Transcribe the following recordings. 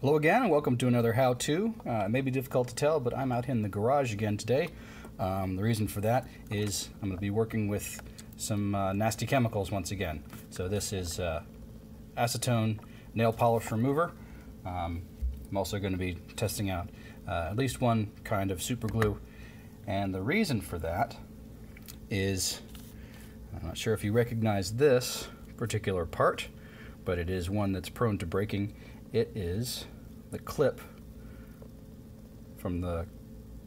Hello again, and welcome to another how-to. Uh, it may be difficult to tell, but I'm out in the garage again today. Um, the reason for that is I'm going to be working with some uh, nasty chemicals once again. So this is uh, acetone nail polish remover. Um, I'm also going to be testing out uh, at least one kind of super glue, and the reason for that is I'm not sure if you recognize this particular part, but it is one that's prone to breaking. It is the clip from the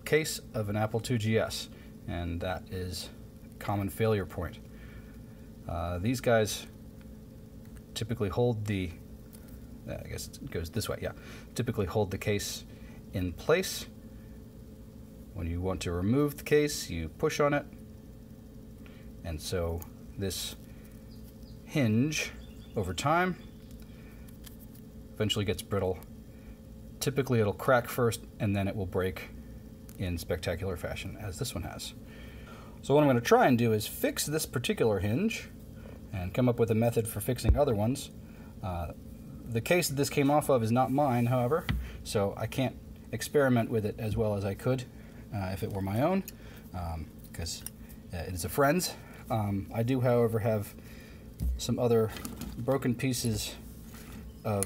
case of an Apple IIgs, and that is a common failure point. Uh, these guys typically hold the, I guess it goes this way, yeah, typically hold the case in place. When you want to remove the case, you push on it, and so this hinge over time eventually gets brittle. Typically it'll crack first and then it will break in spectacular fashion as this one has. So what I'm going to try and do is fix this particular hinge and come up with a method for fixing other ones. Uh, the case that this came off of is not mine, however, so I can't experiment with it as well as I could uh, if it were my own, because um, uh, it is a friend's. Um, I do, however, have some other broken pieces of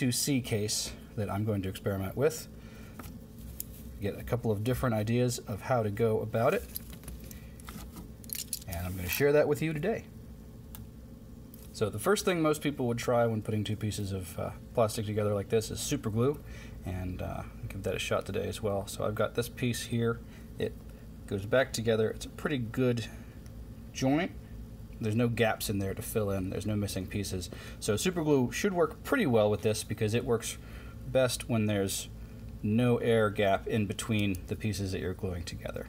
IIc case that I'm going to experiment with. Get a couple of different ideas of how to go about it. And I'm going to share that with you today. So the first thing most people would try when putting two pieces of uh, plastic together like this is super glue. And uh, give that a shot today as well. So I've got this piece here. It goes back together. It's a pretty good joint. There's no gaps in there to fill in. There's no missing pieces. So super glue should work pretty well with this because it works best when there's no air gap in between the pieces that you're gluing together.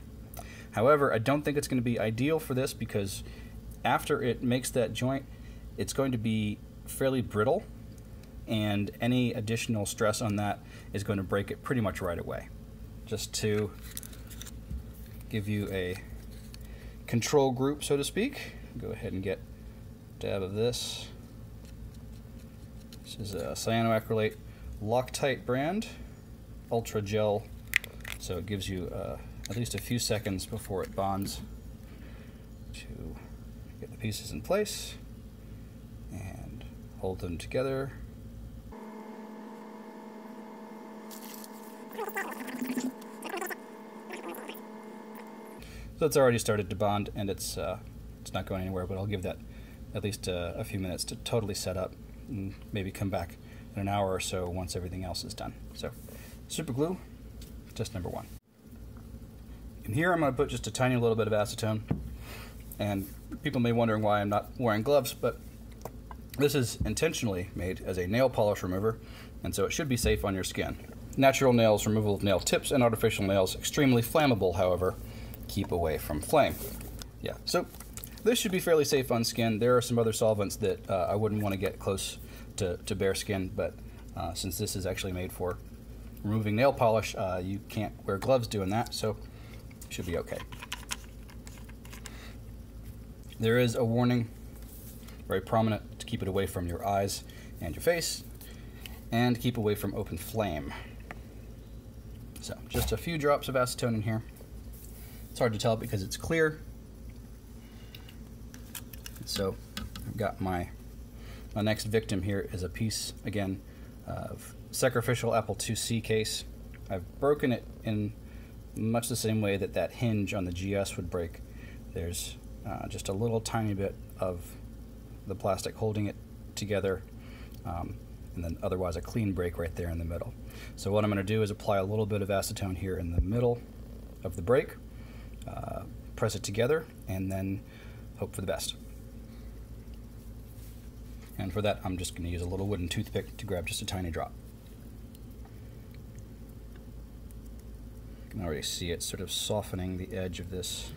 However, I don't think it's going to be ideal for this because after it makes that joint, it's going to be fairly brittle and any additional stress on that is going to break it pretty much right away. Just to give you a control group, so to speak. Go ahead and get a dab of this. This is a cyanoacrylate Loctite brand, ultra gel, so it gives you uh, at least a few seconds before it bonds to get the pieces in place and hold them together. So it's already started to bond and it's uh, it's not going anywhere, but I'll give that at least uh, a few minutes to totally set up and maybe come back in an hour or so once everything else is done. So super glue, test number one. And here I'm going to put just a tiny little bit of acetone and people may be wondering why I'm not wearing gloves, but this is intentionally made as a nail polish remover and so it should be safe on your skin. Natural nails, removal of nail tips, and artificial nails, extremely flammable, however, keep away from flame. Yeah, so this should be fairly safe on skin. There are some other solvents that uh, I wouldn't want to get close to, to bare skin, but uh, since this is actually made for removing nail polish, uh, you can't wear gloves doing that, so should be okay. There is a warning, very prominent, to keep it away from your eyes and your face, and keep away from open flame. So just a few drops of acetone in here. It's hard to tell because it's clear. So I've got my, my next victim here is a piece, again, of sacrificial Apple IIc case. I've broken it in much the same way that that hinge on the GS would break. There's uh, just a little tiny bit of the plastic holding it together, um, and then otherwise a clean break right there in the middle. So what I'm going to do is apply a little bit of acetone here in the middle of the break, uh, press it together, and then hope for the best. And for that, I'm just going to use a little wooden toothpick to grab just a tiny drop. You can already see it sort of softening the edge of this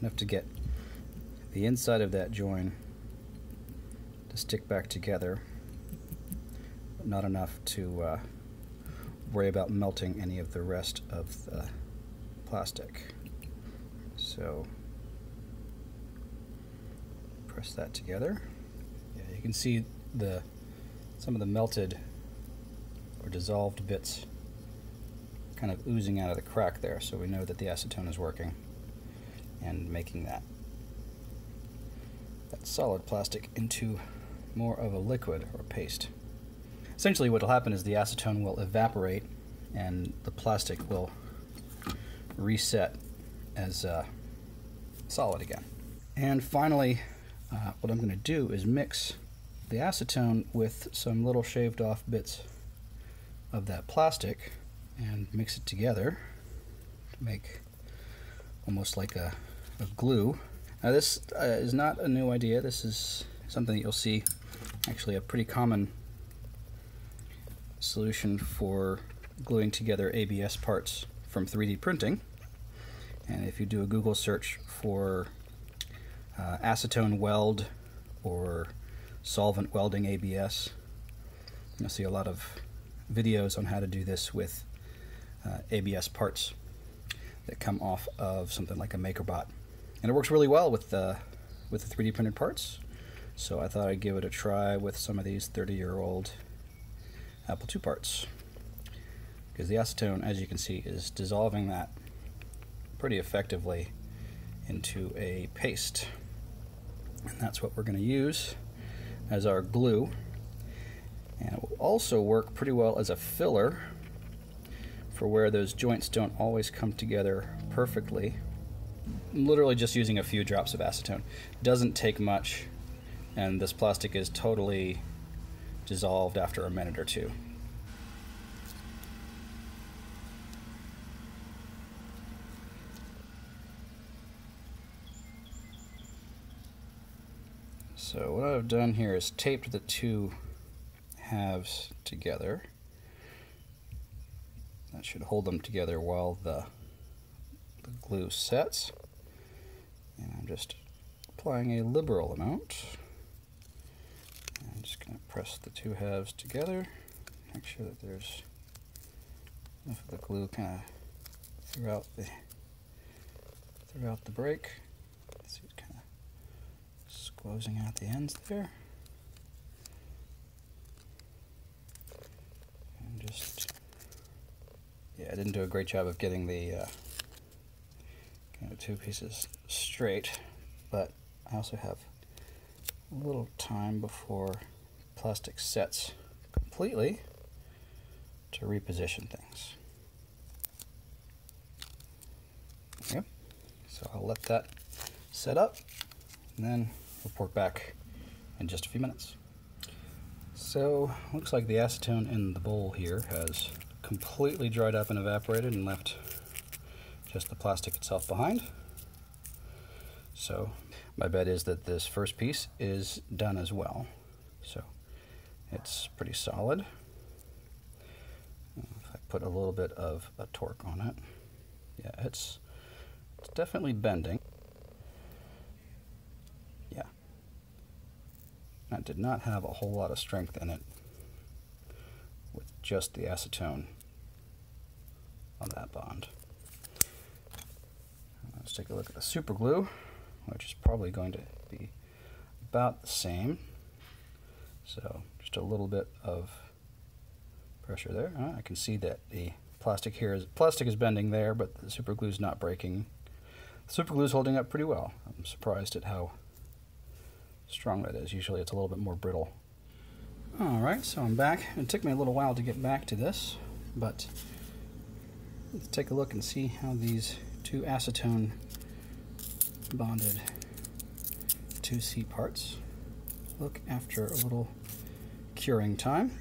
enough to get the inside of that join to stick back together, but not enough to uh, worry about melting any of the rest of the plastic. So press that together. Yeah, you can see the some of the melted or dissolved bits kind of oozing out of the crack there, so we know that the acetone is working and making that, that solid plastic into more of a liquid or paste. Essentially what will happen is the acetone will evaporate and the plastic will reset as uh, solid again. And finally, uh, what I'm going to do is mix the acetone with some little shaved off bits of that plastic and mix it together to make almost like a, a glue. Now this uh, is not a new idea. This is something that you'll see actually a pretty common solution for gluing together ABS parts from 3D printing. And if you do a Google search for uh, acetone weld or solvent welding ABS, you'll see a lot of videos on how to do this with uh, ABS parts that come off of something like a MakerBot. And it works really well with the, with the 3D printed parts. So I thought I'd give it a try with some of these 30 year old Apple II parts. Because the acetone, as you can see, is dissolving that pretty effectively into a paste. And that's what we're going to use as our glue. And it will also work pretty well as a filler for where those joints don't always come together perfectly. I'm literally just using a few drops of acetone. Doesn't take much, and this plastic is totally dissolved after a minute or two. So what I've done here is taped the two halves together. That should hold them together while the, the glue sets. And I'm just applying a liberal amount. I'm just going to press the two halves together. Make sure that there's enough of the glue kind of throughout the throughout the break. Squozing out the ends there. And just yeah, I didn't do a great job of getting the uh, kind of two pieces straight, but I also have a little time before plastic sets completely to reposition things. Yep. So I'll let that set up and then report back in just a few minutes. So looks like the acetone in the bowl here has completely dried up and evaporated and left just the plastic itself behind. So my bet is that this first piece is done as well. So it's pretty solid. If I put a little bit of a torque on it, yeah, it's, it's definitely bending. Yeah. That did not have a whole lot of strength in it with just the acetone on that bond. Let's take a look at the super glue, which is probably going to be about the same. So just a little bit of pressure there. I can see that the plastic here is plastic is bending there, but the super glue is not breaking. The super glue is holding up pretty well. I'm surprised at how strong that is. Usually it's a little bit more brittle. All right, so I'm back. It took me a little while to get back to this, but Let's take a look and see how these two acetone bonded IIc parts look after a little curing time.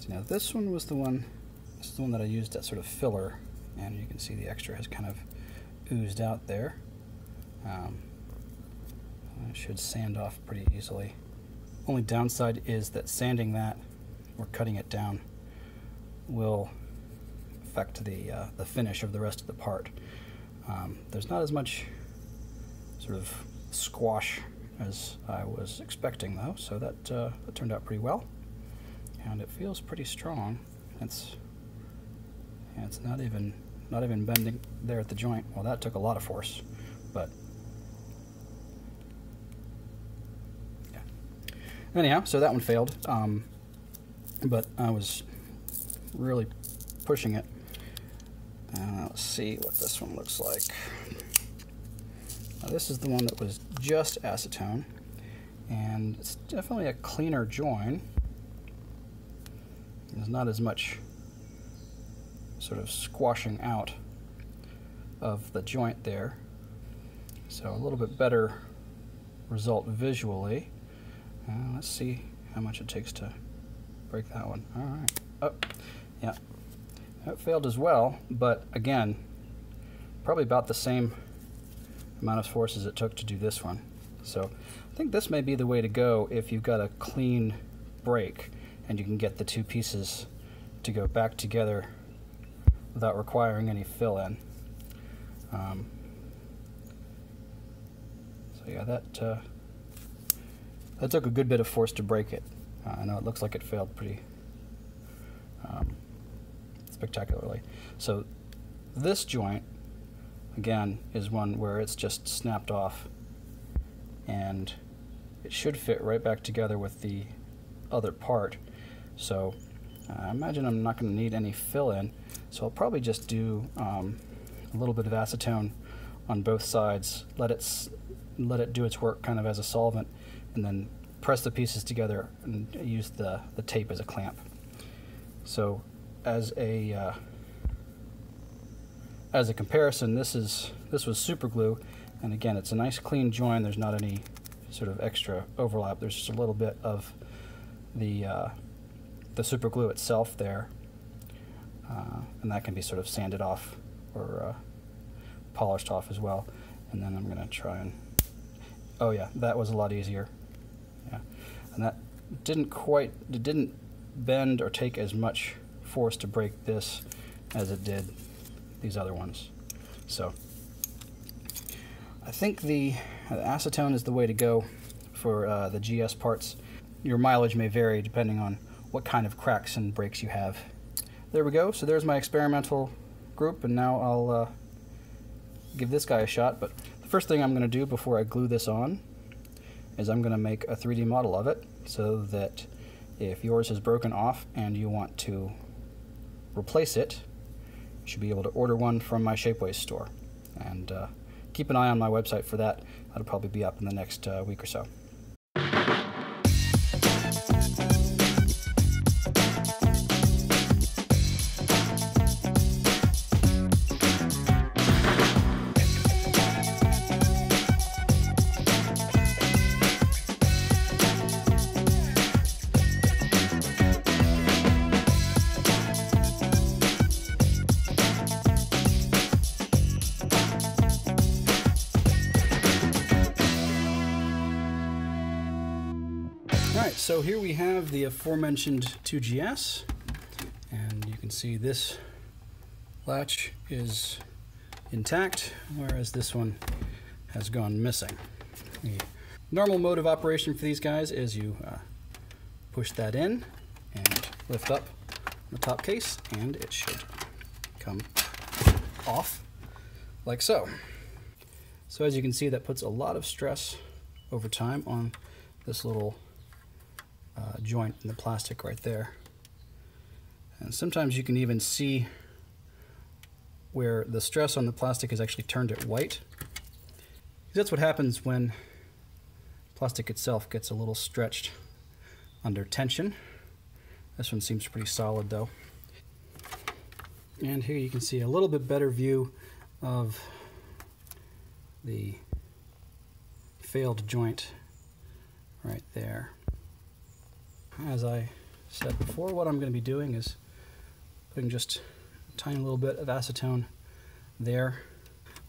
So now this one was the one, this is the one that I used as sort of filler, and you can see the extra has kind of oozed out there. Um, it should sand off pretty easily. Only downside is that sanding that or cutting it down will affect the, uh, the finish of the rest of the part. Um, there's not as much sort of squash as I was expecting though, so that, uh, that turned out pretty well. And it feels pretty strong. It's, it's not even, not even bending there at the joint. Well, that took a lot of force, but yeah. Anyhow, so that one failed. Um, but I was really pushing it. Uh, let's see what this one looks like. Now, this is the one that was just acetone, and it's definitely a cleaner join. There's not as much sort of squashing out of the joint there. So a little bit better result visually. Uh, let's see how much it takes to break that one. All right. Oh, yeah. That failed as well, but again, probably about the same amount of force as it took to do this one. So I think this may be the way to go if you've got a clean break and you can get the two pieces to go back together without requiring any fill in. Um, so yeah, that uh, that took a good bit of force to break it. Uh, I know it looks like it failed pretty um, spectacularly. So this joint, again, is one where it's just snapped off and it should fit right back together with the other part. So uh, I imagine I'm not going to need any fill in, so I'll probably just do um, a little bit of acetone on both sides, let it let it do its work kind of as a solvent, and then press the pieces together and use the, the tape as a clamp. So as a uh, as a comparison, this is this was super glue, and again, it's a nice clean join. There's not any sort of extra overlap. There's just a little bit of the uh, the super glue itself there, uh, and that can be sort of sanded off or uh, polished off as well. And then I'm going to try and oh yeah, that was a lot easier. And that didn't quite it didn't bend or take as much force to break this as it did these other ones. So I think the, the acetone is the way to go for uh, the GS parts. Your mileage may vary depending on what kind of cracks and breaks you have. There we go. So there's my experimental group, and now I'll uh, give this guy a shot. But the first thing I'm going to do before I glue this on is I'm going to make a 3D model of it so that if yours is broken off and you want to replace it, you should be able to order one from my Shapeways store. And uh, keep an eye on my website for that. That'll probably be up in the next uh, week or so. So here we have the aforementioned IIgs, and you can see this latch is intact, whereas this one has gone missing. The normal mode of operation for these guys is you uh, push that in and lift up the top case, and it should come off like so. So as you can see, that puts a lot of stress over time on this little uh, joint in the plastic right there. And sometimes you can even see where the stress on the plastic has actually turned it white. That's what happens when plastic itself gets a little stretched under tension. This one seems pretty solid though. And here you can see a little bit better view of the failed joint right there as I said before, what I'm going to be doing is putting just a tiny little bit of acetone there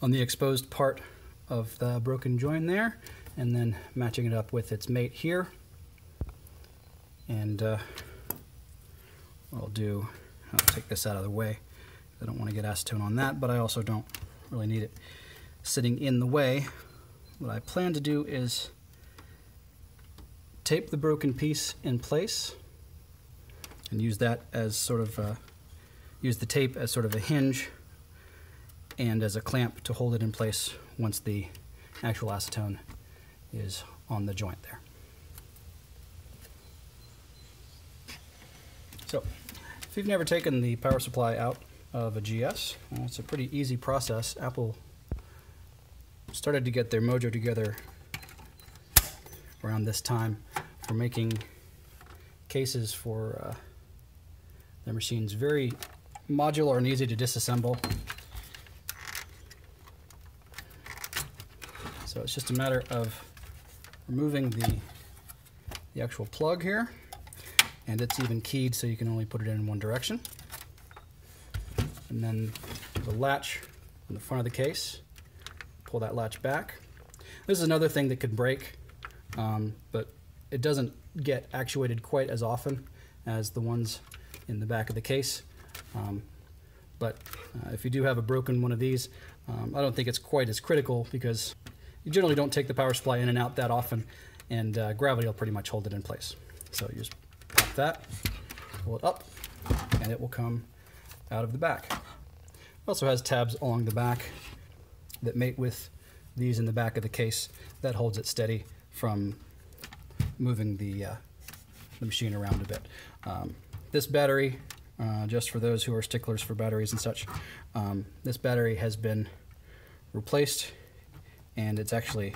on the exposed part of the broken join there, and then matching it up with its mate here. And uh, what I'll do, I'll take this out of the way. I don't want to get acetone on that, but I also don't really need it sitting in the way. What I plan to do is tape the broken piece in place and use that as sort of, uh, use the tape as sort of a hinge and as a clamp to hold it in place once the actual acetone is on the joint there. So, if you've never taken the power supply out of a GS, uh, it's a pretty easy process. Apple started to get their mojo together around this time for making cases for uh, their machines very modular and easy to disassemble. So it's just a matter of removing the, the actual plug here and it's even keyed so you can only put it in one direction. And then the latch on the front of the case, pull that latch back. This is another thing that could break, um, but it doesn't get actuated quite as often as the ones in the back of the case. Um, but uh, if you do have a broken one of these, um, I don't think it's quite as critical because you generally don't take the power supply in and out that often and uh, gravity will pretty much hold it in place. So you just pop that, pull it up, and it will come out of the back. It also has tabs along the back that mate with these in the back of the case that holds it steady from moving the, uh, the machine around a bit. Um, this battery, uh, just for those who are sticklers for batteries and such, um, this battery has been replaced and it's actually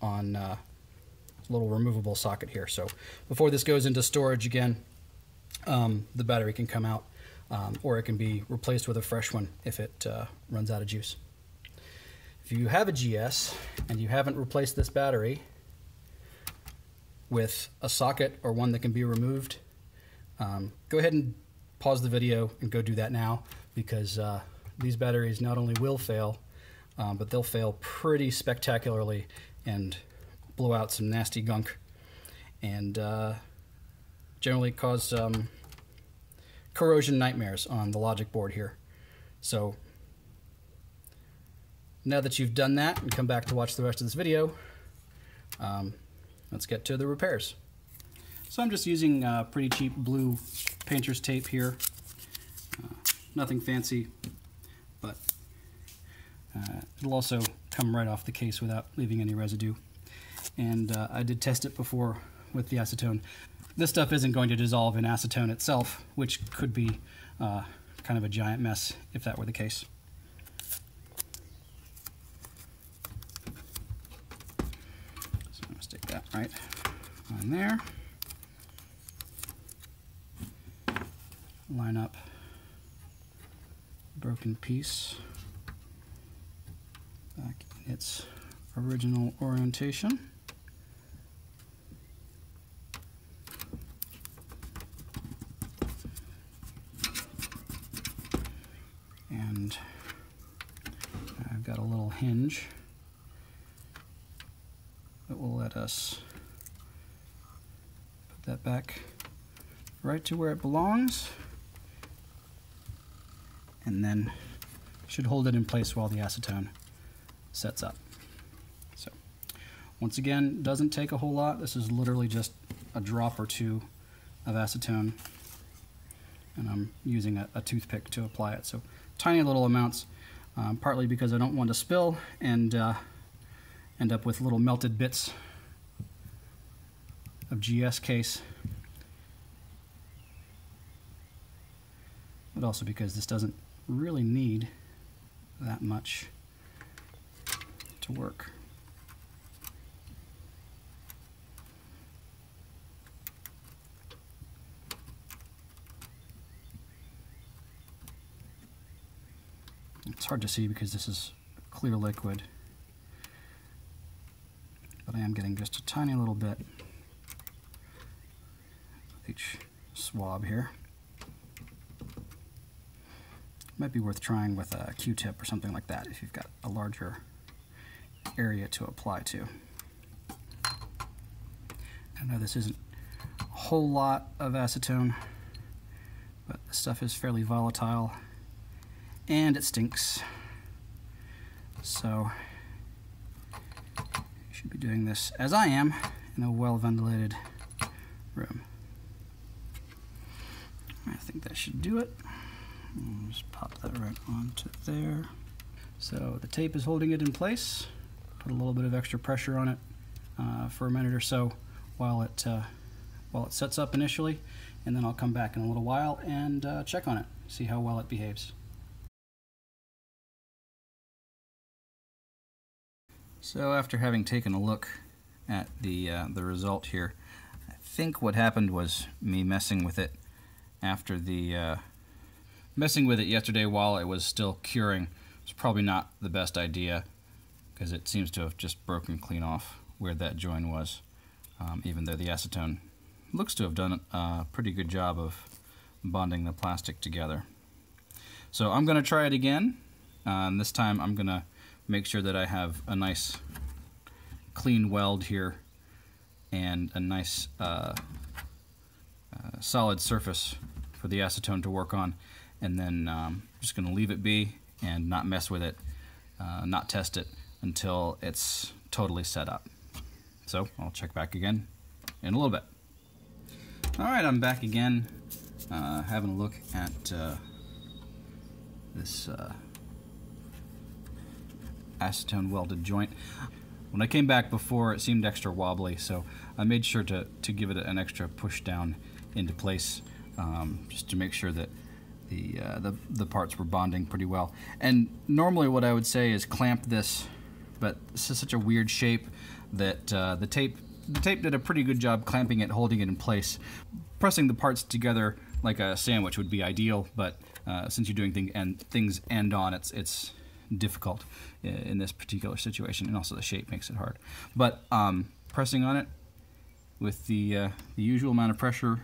on uh, a little removable socket here. So before this goes into storage again, um, the battery can come out um, or it can be replaced with a fresh one if it uh, runs out of juice. If you have a GS and you haven't replaced this battery with a socket or one that can be removed, um, go ahead and pause the video and go do that now because uh, these batteries not only will fail, um, but they'll fail pretty spectacularly and blow out some nasty gunk and uh, generally cause um, corrosion nightmares on the logic board here. So now that you've done that and come back to watch the rest of this video, um, let's get to the repairs. So I'm just using uh, pretty cheap blue painter's tape here. Uh, nothing fancy, but uh, it'll also come right off the case without leaving any residue. And uh, I did test it before with the acetone. This stuff isn't going to dissolve in acetone itself, which could be uh, kind of a giant mess if that were the case. So I'm going to stick that right on there. Line up broken piece back in its original orientation. And I've got a little hinge that will let us back right to where it belongs and then should hold it in place while the acetone sets up. So once again, doesn't take a whole lot. This is literally just a drop or two of acetone and I'm using a, a toothpick to apply it. So tiny little amounts, um, partly because I don't want to spill and uh, end up with little melted bits of GS case. But also because this doesn't really need that much to work. It's hard to see because this is clear liquid, but I am getting just a tiny little bit each swab here. Might be worth trying with a Q-tip or something like that if you've got a larger area to apply to. I know this isn't a whole lot of acetone, but the stuff is fairly volatile and it stinks. So you should be doing this as I am in a well ventilated room. I think that should do it. Just pop that right onto there. So the tape is holding it in place put a little bit of extra pressure on it uh, for a minute or so while it uh, while it sets up initially and then I'll come back in a little while and uh, check on it, see how well it behaves. So after having taken a look at the, uh, the result here, I think what happened was me messing with it after the uh, messing with it yesterday while it was still curing was probably not the best idea because it seems to have just broken clean off where that join was, um, even though the acetone looks to have done a pretty good job of bonding the plastic together. So I'm going to try it again, uh, and this time I'm going to make sure that I have a nice clean weld here and a nice uh, uh, solid surface for the acetone to work on and then um, just going to leave it be and not mess with it, uh, not test it until it's totally set up. So I'll check back again in a little bit. All right, I'm back again, uh, having a look at uh, this uh, acetone welded joint. When I came back before, it seemed extra wobbly, so I made sure to, to give it an extra push down into place um, just to make sure that the, uh, the, the parts were bonding pretty well. And normally what I would say is clamp this, but this is such a weird shape that uh, the tape the tape did a pretty good job clamping it, holding it in place. Pressing the parts together like a sandwich would be ideal, but uh, since you're doing thing and things end on, it's it's difficult in this particular situation, and also the shape makes it hard. But um, pressing on it with the uh, the usual amount of pressure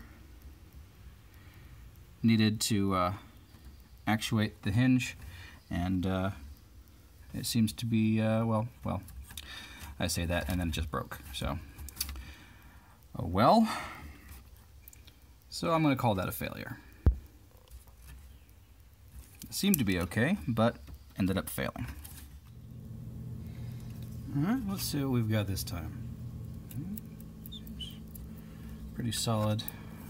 needed to uh, actuate the hinge, and uh, it seems to be uh, well, well. I say that, and then it just broke. So, oh well. So I'm going to call that a failure. It seemed to be okay, but ended up failing. Alright, let's see what we've got this time. Pretty solid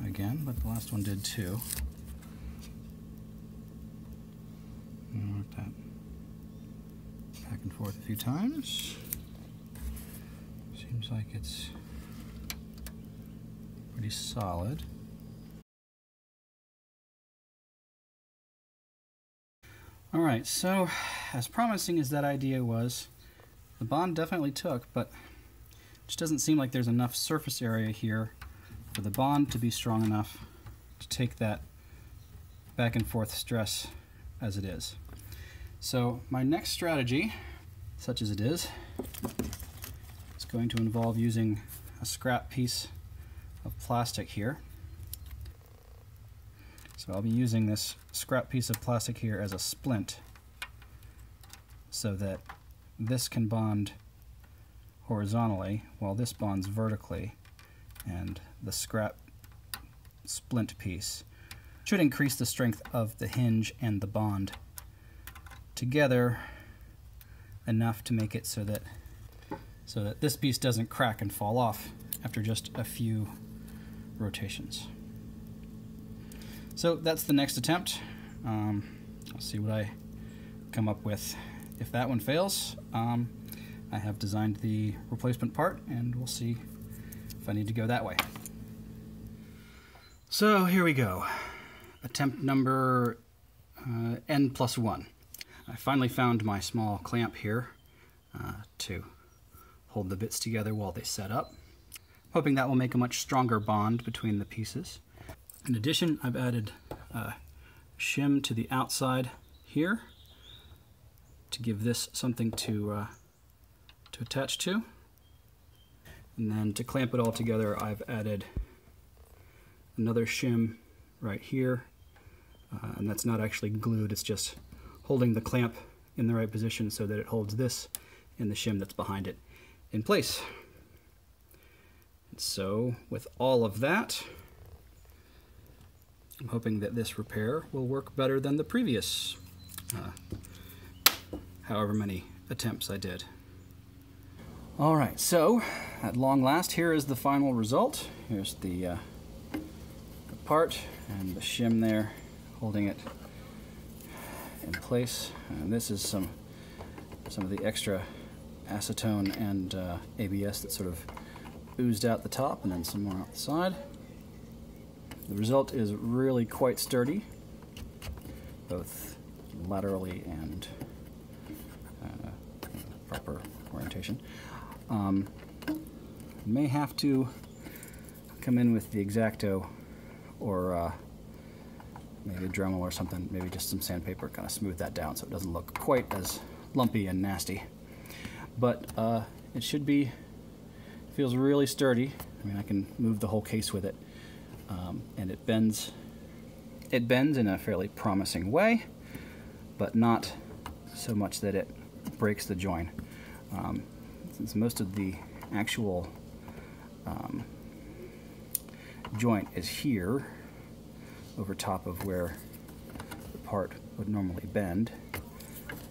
again, but the last one did too. Work that back and forth a few times. Seems like it's pretty solid. All right, so as promising as that idea was, the bond definitely took, but it just doesn't seem like there's enough surface area here for the bond to be strong enough to take that back and forth stress as it is. So my next strategy, such as it is, is going to involve using a scrap piece of plastic here. So I'll be using this scrap piece of plastic here as a splint so that this can bond horizontally while this bonds vertically and the scrap splint piece should increase the strength of the hinge and the bond together enough to make it so that so that this piece doesn't crack and fall off after just a few rotations. So that's the next attempt. Um, I'll see what I come up with. If that one fails, um, I have designed the replacement part and we'll see if I need to go that way. So here we go. Attempt number uh, n plus one. I finally found my small clamp here uh, to hold the bits together while they set up. Hoping that will make a much stronger bond between the pieces. In addition, I've added a shim to the outside here to give this something to, uh, to attach to. And then to clamp it all together, I've added another shim right here. Uh, and that's not actually glued, it's just holding the clamp in the right position so that it holds this and the shim that's behind it in place. And so with all of that, I'm hoping that this repair will work better than the previous uh, however many attempts I did. All right, so at long last, here is the final result. Here's the, uh, the part and the shim there holding it in place. And this is some some of the extra acetone and uh, ABS that sort of oozed out the top and then some more out the side. the result is really quite sturdy, both laterally and uh, proper orientation. Um, may have to come in with the X-Acto or uh, maybe a Dremel or something, maybe just some sandpaper, kind of smooth that down so it doesn't look quite as lumpy and nasty. But uh, it should be, feels really sturdy. I mean, I can move the whole case with it. Um, and it bends, it bends in a fairly promising way, but not so much that it breaks the join. Um, since most of the actual um, joint is here, over top of where the part would normally bend,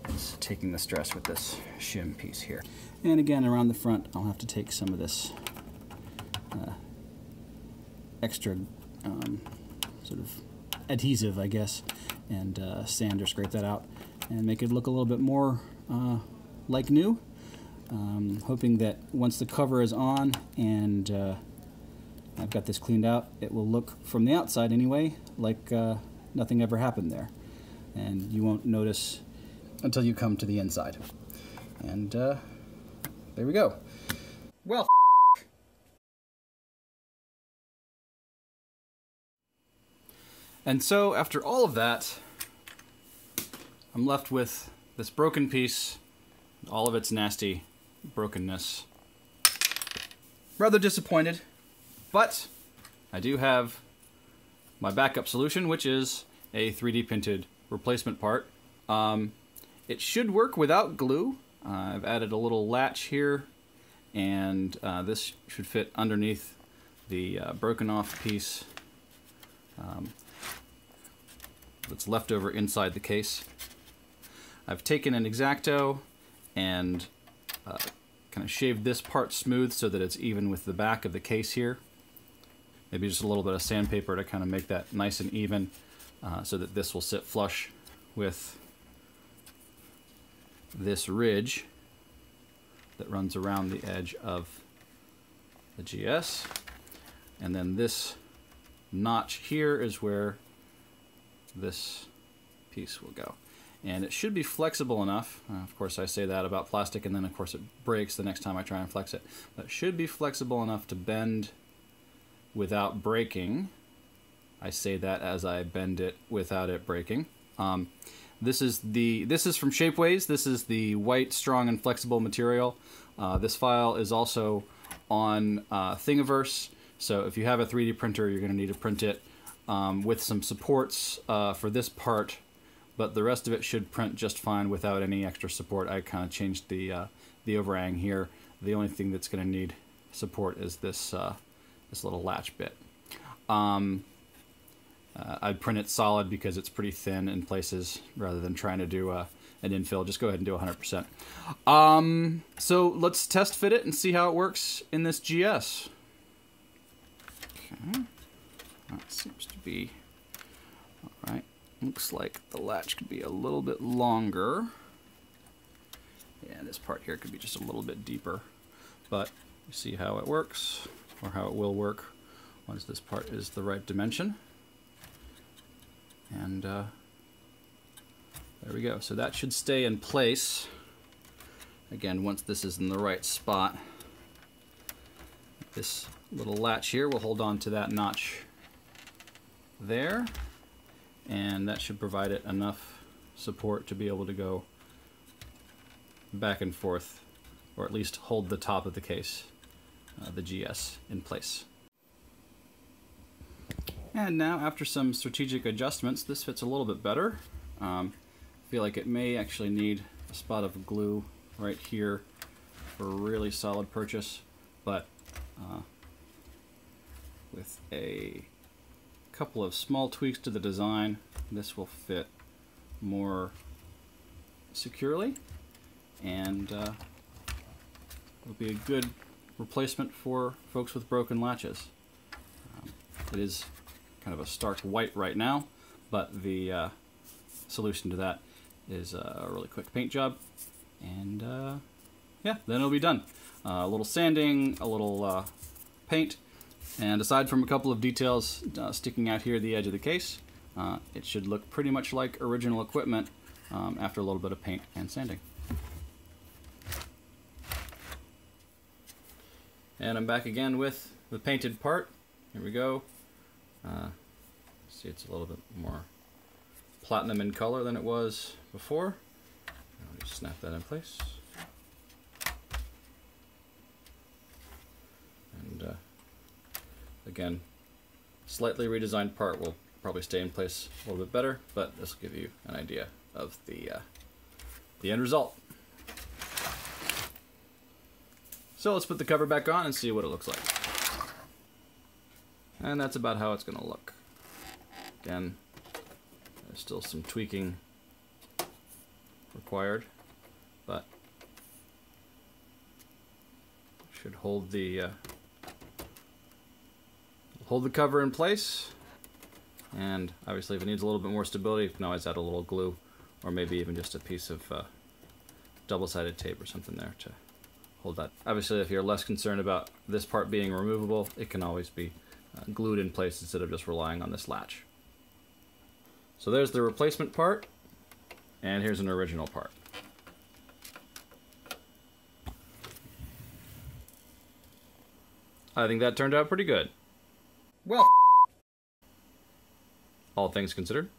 is taking the stress with this shim piece here. And again, around the front, I'll have to take some of this uh, extra um, sort of adhesive, I guess, and uh, sand or scrape that out and make it look a little bit more uh, like new. Um, hoping that once the cover is on and uh, I've got this cleaned out, it will look from the outside anyway like uh, nothing ever happened there. And you won't notice until you come to the inside. And uh, there we go. Well, And so, after all of that, I'm left with this broken piece, all of its nasty brokenness. Rather disappointed, but I do have my backup solution, which is a 3D printed replacement part. Um, it should work without glue. Uh, I've added a little latch here, and uh, this should fit underneath the uh, broken off piece. Um, that's left over inside the case. I've taken an X-Acto and uh, kind of shaved this part smooth so that it's even with the back of the case here. Maybe just a little bit of sandpaper to kind of make that nice and even uh, so that this will sit flush with this ridge that runs around the edge of the GS. And then this notch here is where this piece will go. And it should be flexible enough. Uh, of course, I say that about plastic, and then of course it breaks the next time I try and flex it. But it should be flexible enough to bend without breaking. I say that as I bend it without it breaking. Um, this is the this is from Shapeways. This is the white, strong, and flexible material. Uh, this file is also on uh, Thingiverse. So if you have a 3D printer, you're going to need to print it um, with some supports uh, for this part, but the rest of it should print just fine without any extra support. I kind of changed the uh, the overhang here. The only thing that's going to need support is this uh, this little latch bit. Um, uh, I'd print it solid because it's pretty thin in places rather than trying to do a, uh, an infill. Just go ahead and do 100%. Um, so let's test fit it and see how it works in this GS. Okay. That seems to be all right. Looks like the latch could be a little bit longer. Yeah, this part here could be just a little bit deeper, but see how it works, or how it will work once this part is the right dimension. And uh, there we go. So that should stay in place. Again, once this is in the right spot, this little latch here will hold on to that notch there and that should provide it enough support to be able to go back and forth or at least hold the top of the case, the GS, in place. And now after some strategic adjustments this fits a little bit better. Um, I feel like it may actually need a spot of glue right here for a really solid purchase but uh, with a couple of small tweaks to the design. This will fit more securely and uh, will be a good replacement for folks with broken latches. Um, it is kind of a stark white right now, but the uh, solution to that is a really quick paint job. And uh, yeah, then it'll be done. Uh, a little sanding, a little uh, paint, And aside from a couple of details uh, sticking out here at the edge of the case, uh, it should look pretty much like original equipment um, after a little bit of paint and sanding. And I'm back again with the painted part. Here we go. Uh, see, it's a little bit more platinum in color than it was before. I'll just snap that in place. And uh, again, slightly redesigned part will probably stay in place a little bit better, but this will give you an idea of the uh, the end result. So let's put the cover back on and see what it looks like. And that's about how it's going to look. Again, there's still some tweaking required, but should hold the uh, hold the cover in place. And obviously, if it needs a little bit more stability, you can always add a little glue, or maybe even just a piece of uh, double-sided tape or something there to hold that. Obviously, if you're less concerned about this part being removable, it can always be uh, glued in place instead of just relying on this latch. So there's the replacement part, and here's an original part. I think that turned out pretty good. Well, all things considered.